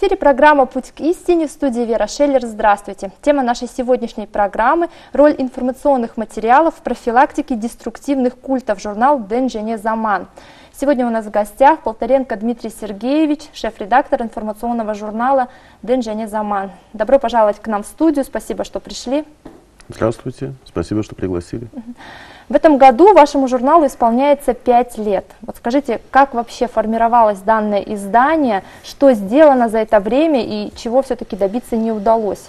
Эфире программа «Путь к истине» в студии Вера Шеллер. Здравствуйте. Тема нашей сегодняшней программы – роль информационных материалов в профилактике деструктивных культов, журнал «Дэн Жене Заман». Сегодня у нас в гостях Полторенко Дмитрий Сергеевич, шеф-редактор информационного журнала «Дэн Жене Заман». Добро пожаловать к нам в студию, спасибо, что пришли. Здравствуйте, спасибо, что пригласили. В этом году вашему журналу исполняется пять лет. Вот скажите, как вообще формировалось данное издание, что сделано за это время и чего все-таки добиться не удалось?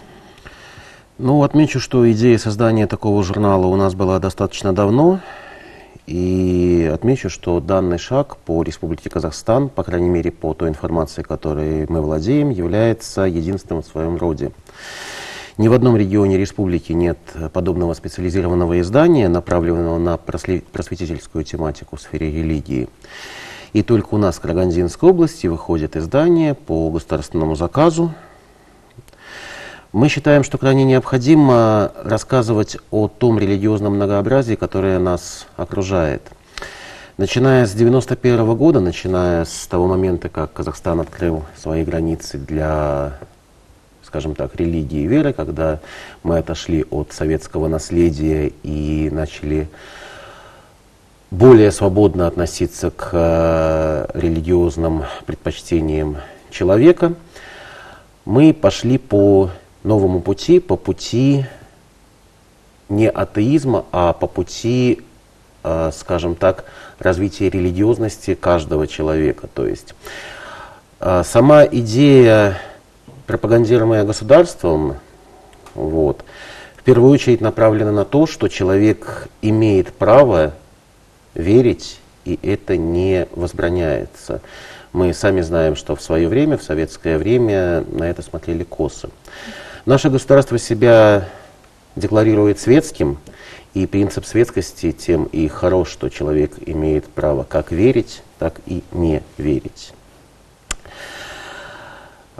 Ну, отмечу, что идея создания такого журнала у нас была достаточно давно. И отмечу, что данный шаг по Республике Казахстан, по крайней мере по той информации, которой мы владеем, является единственным в своем роде. Ни в одном регионе республики нет подобного специализированного издания, направленного на просветительскую тематику в сфере религии. И только у нас в Карагандинской области выходит издание по государственному заказу. Мы считаем, что крайне необходимо рассказывать о том религиозном многообразии, которое нас окружает. Начиная с 1991 года, начиная с того момента, как Казахстан открыл свои границы для скажем так, религии и веры, когда мы отошли от советского наследия и начали более свободно относиться к э, религиозным предпочтениям человека, мы пошли по новому пути, по пути не атеизма, а по пути, э, скажем так, развития религиозности каждого человека. То есть э, сама идея пропагандируемое государством, вот, в первую очередь направлена на то, что человек имеет право верить, и это не возбраняется. Мы сами знаем, что в свое время, в советское время, на это смотрели косо. Наше государство себя декларирует светским, и принцип светскости тем и хорош, что человек имеет право как верить, так и не верить.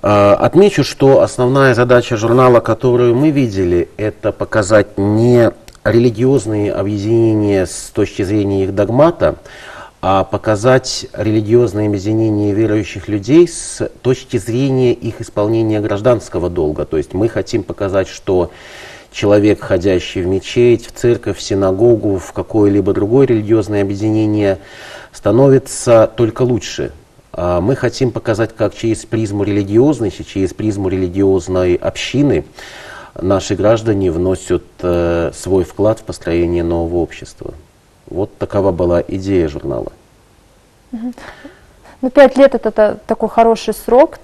Э, отмечу, что основная задача журнала, которую мы видели, это показать не религиозные объединения с точки зрения их догмата, а показать религиозные объединения верующих людей с точки зрения их исполнения гражданского долга. То есть мы хотим показать, что человек, ходящий в мечеть, в церковь, в синагогу, в какое-либо другое религиозное объединение, становится только лучше, а, мы хотим показать, как через призму религиозности, через призму религиозной общины наши граждане вносят э, свой вклад в построение нового общества. Вот такова была идея журнала. Ну, пять лет это, такой хороший срок.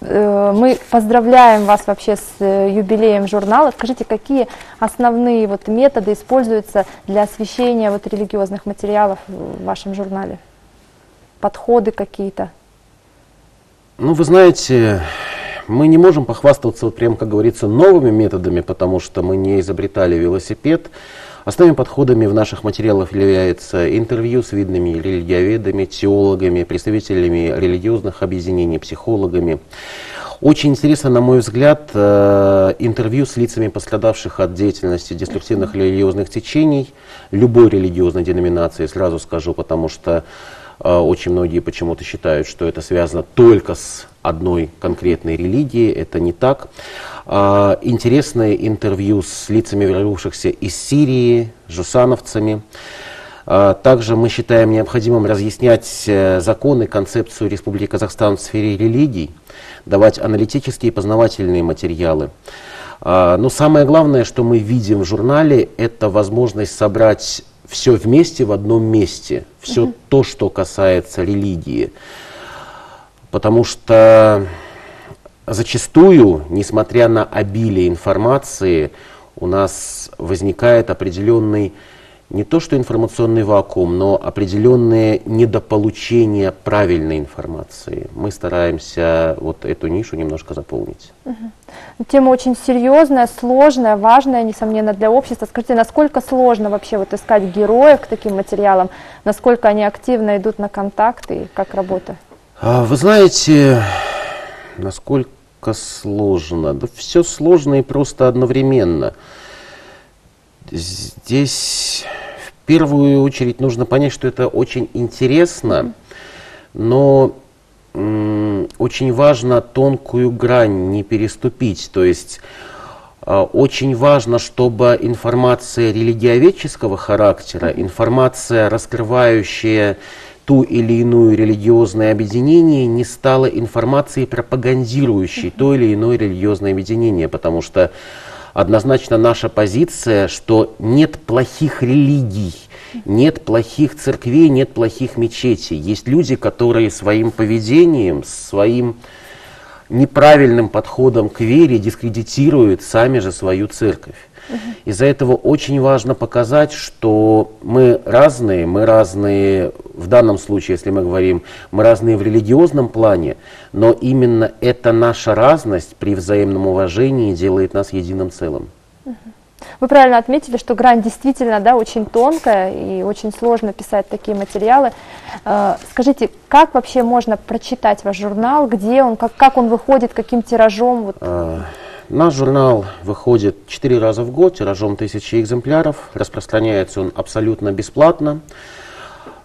Э, мы поздравляем вас вообще с э, юбилеем журнала. Скажите, какие основные вот методы используются для освещения вот религиозных материалов в вашем журнале? Подходы какие-то? Ну, вы знаете, мы не можем похвастаться, вот прям, как говорится, новыми методами, потому что мы не изобретали велосипед. Основными подходами в наших материалах является интервью с видными религиоведами, теологами, представителями религиозных объединений, психологами. Очень интересно, на мой взгляд, э, интервью с лицами пострадавших от деятельности деструктивных религиозных течений, любой религиозной деноминации, сразу скажу, потому что а, очень многие почему-то считают, что это связано только с одной конкретной религией. Это не так. А, интересное интервью с лицами, вернувшихся из Сирии, жусановцами. А, также мы считаем необходимым разъяснять э, законы, концепцию Республики Казахстан в сфере религий, давать аналитические и познавательные материалы. Но самое главное, что мы видим в журнале, это возможность собрать все вместе в одном месте, все угу. то, что касается религии. Потому что зачастую, несмотря на обилие информации, у нас возникает определенный не то что информационный вакуум, но определенное недополучение правильной информации. Мы стараемся вот эту нишу немножко заполнить. Угу. Тема очень серьезная, сложная, важная, несомненно, для общества. Скажите, насколько сложно вообще вот искать героев к таким материалам, насколько они активно идут на контакты и как работа? А, вы знаете, насколько сложно? Да все сложно и просто одновременно. Здесь первую очередь нужно понять, что это очень интересно, но очень важно тонкую грань не переступить. То есть а, очень важно, чтобы информация религиоведческого характера, информация, раскрывающая ту или иную религиозное объединение, не стала информацией, пропагандирующей то или иное религиозное объединение, потому что однозначно наша позиция, что нет плохих религий, нет плохих церквей, нет плохих мечетей. Есть люди, которые своим поведением, своим неправильным подходом к вере дискредитируют сами же свою церковь. Из-за этого очень важно показать, что мы разные, мы разные, в данном случае, если мы говорим, мы разные в религиозном плане, но именно эта наша разность при взаимном уважении делает нас единым целым. Вы правильно отметили, что грань действительно да, очень тонкая и очень сложно писать такие материалы. Э, скажите, как вообще можно прочитать ваш журнал, где он, как, как он выходит, каким тиражом? Вот? А, наш журнал выходит 4 раза в год, тиражом тысячи экземпляров. Распространяется он абсолютно бесплатно.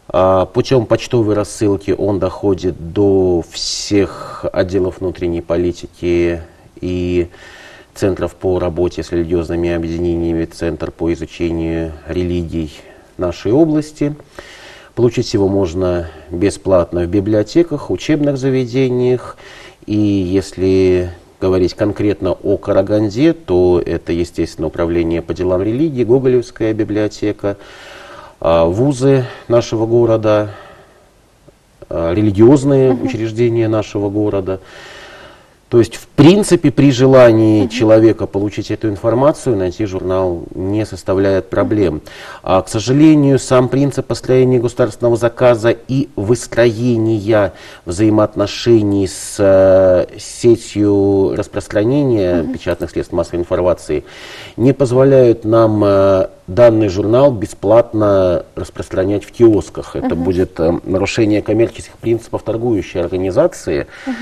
А, путем почтовой рассылки он доходит до всех отделов внутренней политики и центров по работе с религиозными объединениями, Центр по изучению религий нашей области. Получить его можно бесплатно в библиотеках, учебных заведениях. И если говорить конкретно о Караганде, то это, естественно, управление по делам религии, Гоголевская библиотека, а, вузы нашего города, а, религиозные учреждения нашего города – то есть, в принципе, при желании человека получить эту информацию, найти журнал не составляет проблем. А, к сожалению, сам принцип построения государственного заказа и выстроения взаимоотношений с э, сетью распространения mm-hmm. печатных средств массовой информации не позволяют нам э, данный журнал бесплатно распространять в киосках. Это uh-huh. будет э, нарушение коммерческих принципов торгующей организации. Uh-huh.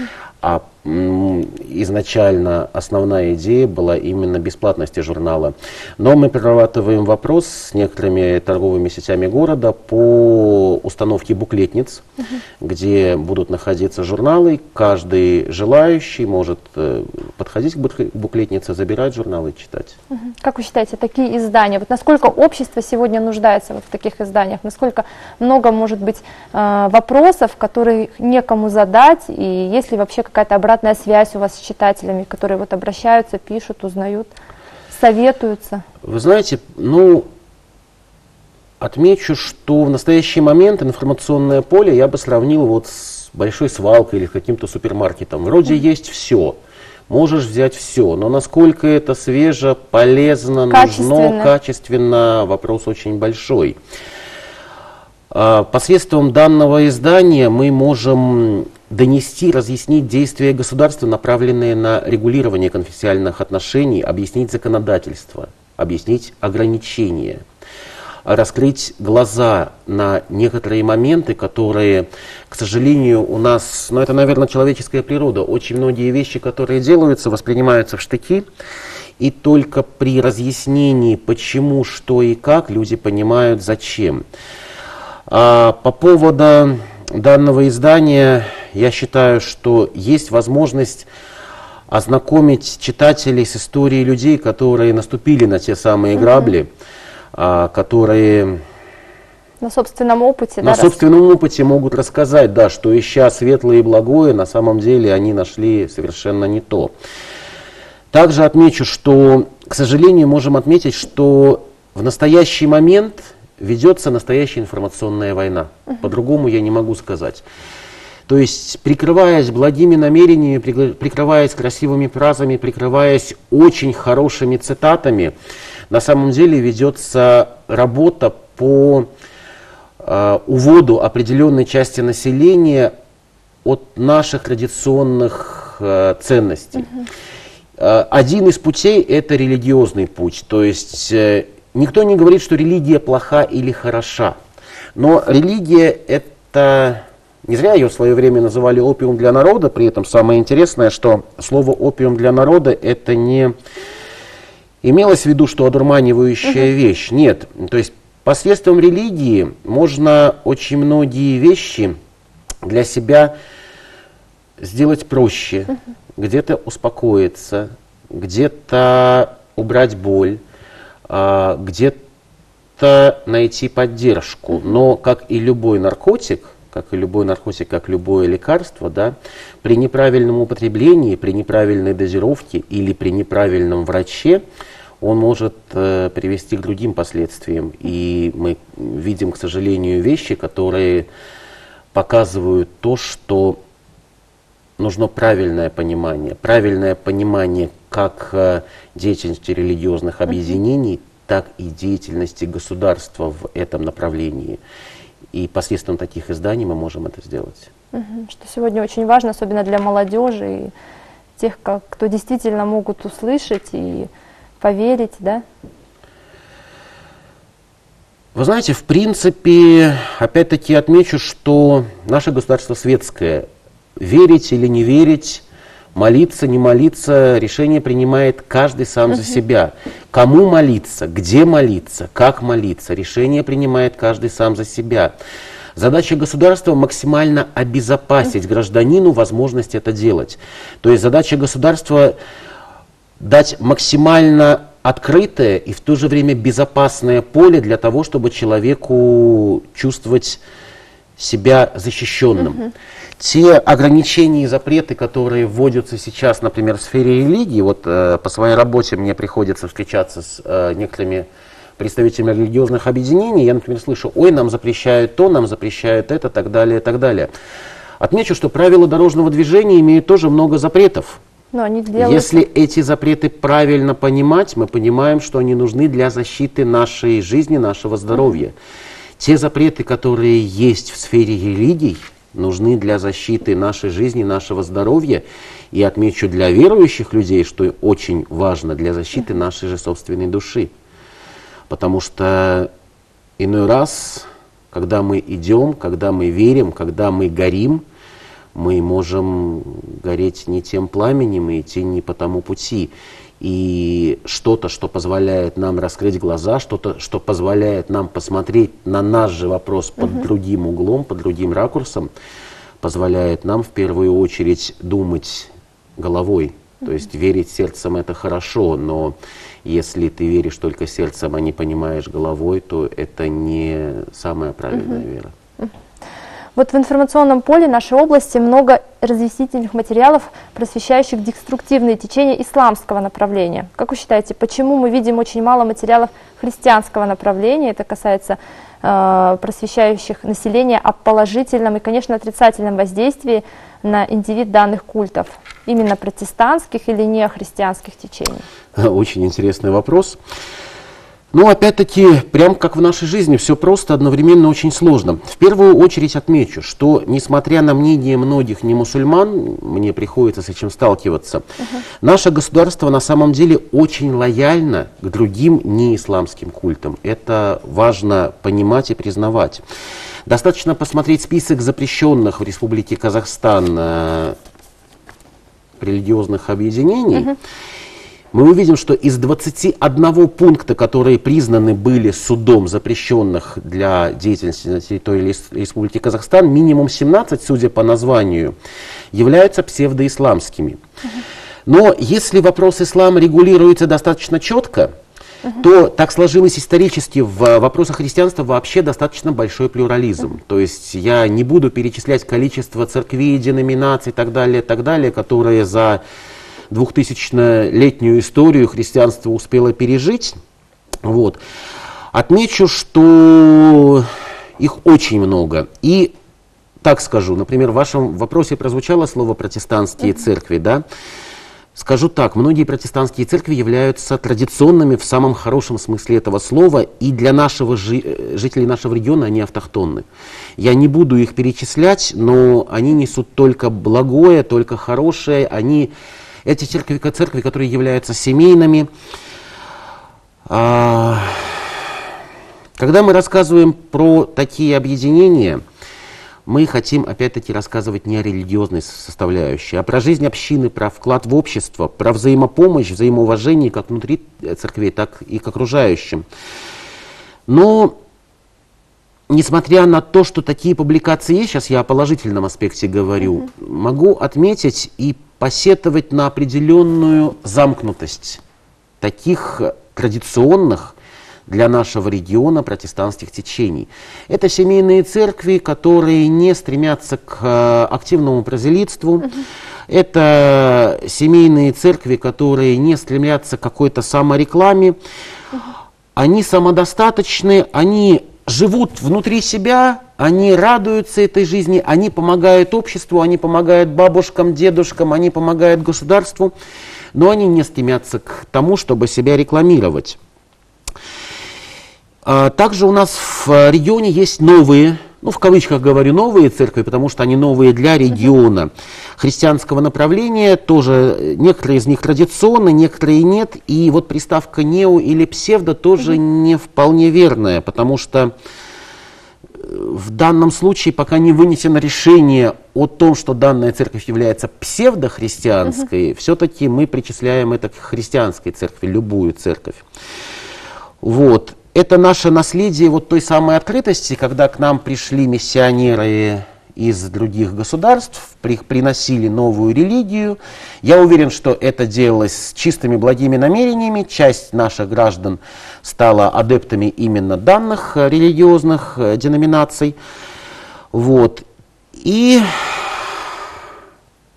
А изначально основная идея была именно бесплатности журнала. Но мы прорабатываем вопрос с некоторыми торговыми сетями города по установке буклетниц, угу. где будут находиться журналы. Каждый желающий может э, подходить к буклетнице, забирать журналы и читать. Угу. Как вы считаете, такие издания, вот насколько общество сегодня нуждается вот в таких изданиях, насколько много может быть э, вопросов, которые некому задать, и есть ли вообще какая-то обратная связь у вас с читателями, которые вот обращаются, пишут, узнают, советуются? Вы знаете, ну, отмечу, что в настоящий момент информационное поле я бы сравнил вот с большой свалкой или каким-то супермаркетом. Вроде mm-hmm. есть все, можешь взять все, но насколько это свеже, полезно, нужно, качественно, вопрос очень большой. А, посредством данного издания мы можем донести, разъяснить действия государства, направленные на регулирование конфессиональных отношений, объяснить законодательство, объяснить ограничения, раскрыть глаза на некоторые моменты, которые, к сожалению, у нас, ну это, наверное, человеческая природа, очень многие вещи, которые делаются, воспринимаются в штыки, и только при разъяснении, почему, что и как, люди понимают, зачем. А по поводу данного издания я считаю, что есть возможность ознакомить читателей с историей людей, которые наступили на те самые грабли, а, которые на собственном опыте, на да, собственном рас... опыте могут рассказать, да, что ища светлое и благое, на самом деле они нашли совершенно не то. Также отмечу, что, к сожалению, можем отметить, что в настоящий момент ведется настоящая информационная война. Uh-huh. По-другому я не могу сказать. То есть, прикрываясь благими намерениями, прикрываясь красивыми фразами, прикрываясь очень хорошими цитатами, на самом деле ведется работа по э, уводу определенной части населения от наших традиционных э, ценностей. Uh-huh. Один из путей это религиозный путь, то есть э, Никто не говорит, что религия плоха или хороша. Но религия это... Не зря ее в свое время называли опиум для народа, при этом самое интересное, что слово опиум для народа это не имелось в виду, что одурманивающая угу. вещь. Нет. То есть посредством религии можно очень многие вещи для себя сделать проще, угу. где-то успокоиться, где-то убрать боль, а, где-то найти поддержку. Но, как и любой наркотик, как и любой наркотик, как любое лекарство, да, при неправильном употреблении, при неправильной дозировке или при неправильном враче он может э, привести к другим последствиям. И мы видим, к сожалению, вещи, которые показывают то, что нужно правильное понимание. Правильное понимание как э, деятельности религиозных объединений, так и деятельности государства в этом направлении. И посредством таких изданий мы можем это сделать. Что сегодня очень важно, особенно для молодежи и тех, как, кто действительно могут услышать и поверить, да? Вы знаете, в принципе, опять-таки отмечу, что наше государство светское. Верить или не верить, молиться, не молиться, решение принимает каждый сам за себя. Кому молиться, где молиться, как молиться, решение принимает каждый сам за себя. Задача государства максимально обезопасить гражданину возможность это делать. То есть задача государства дать максимально открытое и в то же время безопасное поле для того, чтобы человеку чувствовать себя защищенным. Угу. Те ограничения и запреты, которые вводятся сейчас, например, в сфере религии, вот э, по своей работе мне приходится встречаться с э, некоторыми представителями религиозных объединений, я, например, слышу, ой, нам запрещают то, нам запрещают это, так далее, так далее. Отмечу, что правила дорожного движения имеют тоже много запретов. Но они делают... Если эти запреты правильно понимать, мы понимаем, что они нужны для защиты нашей жизни, нашего здоровья. Mm-hmm. Те запреты, которые есть в сфере религий, нужны для защиты нашей жизни, нашего здоровья. И отмечу для верующих людей, что очень важно для защиты нашей же собственной души. Потому что иной раз, когда мы идем, когда мы верим, когда мы горим – мы можем гореть не тем пламенем и идти не по тому пути. И что-то, что позволяет нам раскрыть глаза, что-то, что позволяет нам посмотреть на наш же вопрос под угу. другим углом, под другим ракурсом, позволяет нам в первую очередь думать головой. То есть верить сердцем это хорошо, но если ты веришь только сердцем, а не понимаешь головой, то это не самая правильная угу. вера. Вот в информационном поле нашей области много разъяснительных материалов, просвещающих деструктивные течения исламского направления. Как вы считаете, почему мы видим очень мало материалов христианского направления? Это касается э, просвещающих населения о положительном и, конечно, отрицательном воздействии на индивид данных культов, именно протестантских или неохристианских течений? Очень интересный вопрос. Ну, опять-таки, прям как в нашей жизни, все просто, одновременно очень сложно. В первую очередь отмечу, что, несмотря на мнение многих не мусульман, мне приходится с этим сталкиваться, uh-huh. наше государство на самом деле очень лояльно к другим неисламским культам. Это важно понимать и признавать. Достаточно посмотреть список запрещенных в Республике Казахстан э, религиозных объединений. Uh-huh мы увидим, что из 21 пункта, которые признаны были судом запрещенных для деятельности на территории Республики Казахстан, минимум 17, судя по названию, являются псевдоисламскими. Но если вопрос ислама регулируется достаточно четко, то так сложилось исторически в вопросах христианства вообще достаточно большой плюрализм. То есть я не буду перечислять количество церквей, деноминаций и так далее, так далее, которые за 2000-летнюю историю христианство успело пережить. Вот. Отмечу, что их очень много. И так скажу, например, в вашем вопросе прозвучало слово протестантские церкви, да? Скажу так, многие протестантские церкви являются традиционными в самом хорошем смысле этого слова, и для нашего жи жителей нашего региона они автохтонны. Я не буду их перечислять, но они несут только благое, только хорошее, они эти церкви, церкви которые являются семейными. А, когда мы рассказываем про такие объединения, мы хотим опять-таки рассказывать не о религиозной составляющей, а про жизнь общины, про вклад в общество, про взаимопомощь, взаимоуважение как внутри церквей, так и к окружающим. Но несмотря на то, что такие публикации есть, сейчас я о положительном аспекте говорю, mm-hmm. могу отметить и посетовать на определенную замкнутость таких традиционных для нашего региона протестантских течений. Это семейные церкви, которые не стремятся к э, активному прозелитству. Это семейные церкви, которые не стремятся к какой-то саморекламе. Uh-huh. Они самодостаточны, они живут внутри себя, они радуются этой жизни, они помогают обществу, они помогают бабушкам, дедушкам, они помогают государству, но они не стремятся к тому, чтобы себя рекламировать. А, также у нас в регионе есть новые, ну в кавычках говорю новые церкви, потому что они новые для региона. Христианского направления, тоже некоторые из них традиционны, некоторые нет, и вот приставка нео или псевдо тоже не вполне верная, потому что э, в данном случае пока не вынесено решение о том, что данная церковь является псевдохристианской, uh все-таки мы причисляем это к христианской церкви, любую церковь. Вот это наше наследие вот той самой открытости, когда к нам пришли миссионеры из других государств, при, приносили новую религию. Я уверен, что это делалось с чистыми благими намерениями. Часть наших граждан стала адептами именно данных религиозных э, деноминаций. Вот. И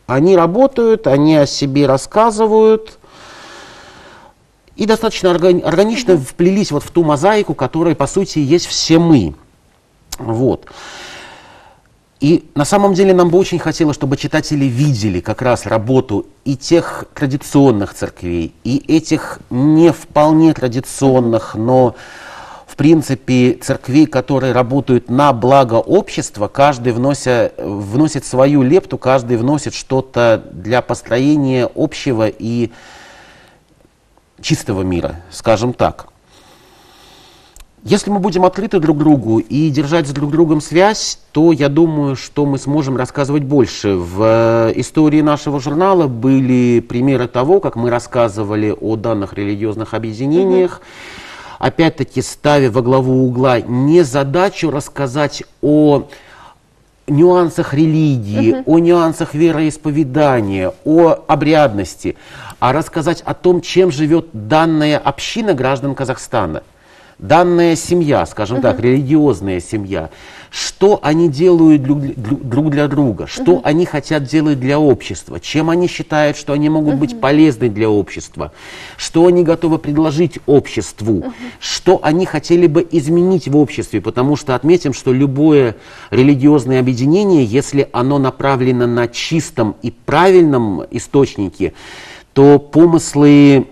они работают, они о себе рассказывают, и достаточно органично угу. вплелись вот в ту мозаику, которая, по сути, есть все мы. Вот. И на самом деле нам бы очень хотелось, чтобы читатели видели как раз работу и тех традиционных церквей, и этих не вполне традиционных, но в принципе церквей, которые работают на благо общества, каждый внося, вносит свою лепту, каждый вносит что-то для построения общего и чистого мира, скажем так. Если мы будем открыты друг другу и держать с друг другом связь, то я думаю, что мы сможем рассказывать больше. В истории нашего журнала были примеры того, как мы рассказывали о данных религиозных объединениях, mm-hmm. опять-таки ставя во главу угла не задачу рассказать о нюансах религии, uh-huh. о нюансах вероисповедания, о обрядности, а рассказать о том, чем живет данная община граждан Казахстана – данная семья, скажем uh-huh. так, религиозная семья, что они делают друг для друга, что uh-huh. они хотят делать для общества, чем они считают, что они могут uh-huh. быть полезны для общества, что они готовы предложить обществу, uh-huh. что они хотели бы изменить в обществе, потому что отметим, что любое религиозное объединение, если оно направлено на чистом и правильном источнике, то помыслы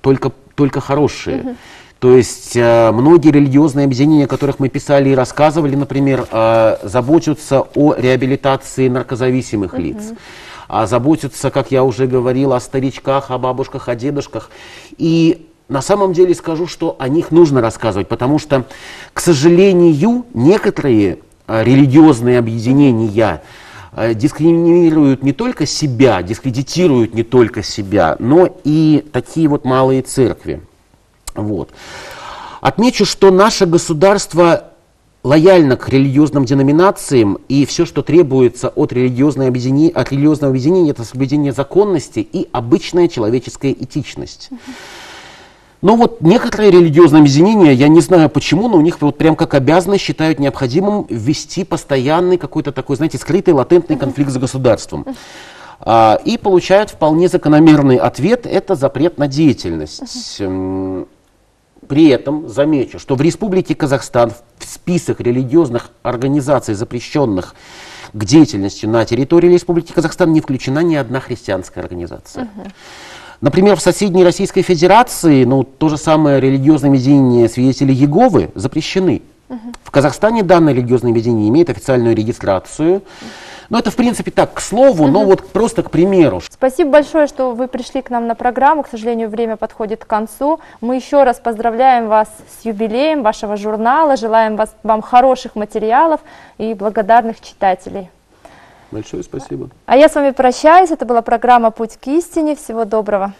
только, только хорошие. Uh-huh. То есть э, многие религиозные объединения, о которых мы писали и рассказывали, например, э, заботятся о реабилитации наркозависимых uh-huh. лиц, а заботятся, как я уже говорил, о старичках, о бабушках, о дедушках. И на самом деле скажу, что о них нужно рассказывать, потому что, к сожалению, некоторые э, религиозные объединения дискриминируют не только себя, дискредитируют не только себя, но и такие вот малые церкви. Вот. Отмечу, что наше государство лояльно к религиозным деноминациям, и все, что требуется от, религиозного объединения, от религиозного объединения, это соблюдение законности и обычная человеческая этичность. Но вот некоторые религиозные объединения, я не знаю почему, но у них вот прям как обязанность считают необходимым ввести постоянный какой-то такой, знаете, скрытый латентный конфликт с государством. А, и получают вполне закономерный ответ – это запрет на деятельность. При этом замечу, что в Республике Казахстан в список религиозных организаций, запрещенных к деятельности на территории Республики Казахстан, не включена ни одна христианская организация. Угу. Например, в соседней Российской Федерации, ну, то же самое религиозное объединение свидетелей Еговы запрещены. Угу. В Казахстане данное религиозное объединение имеет официальную регистрацию. Угу ну, это, в принципе, так, к слову, но вот просто к примеру. Спасибо большое, что вы пришли к нам на программу. К сожалению, время подходит к концу. Мы еще раз поздравляем вас с юбилеем вашего журнала, желаем вас, вам хороших материалов и благодарных читателей. Большое спасибо. А я с вами прощаюсь. Это была программа «Путь к истине». Всего доброго.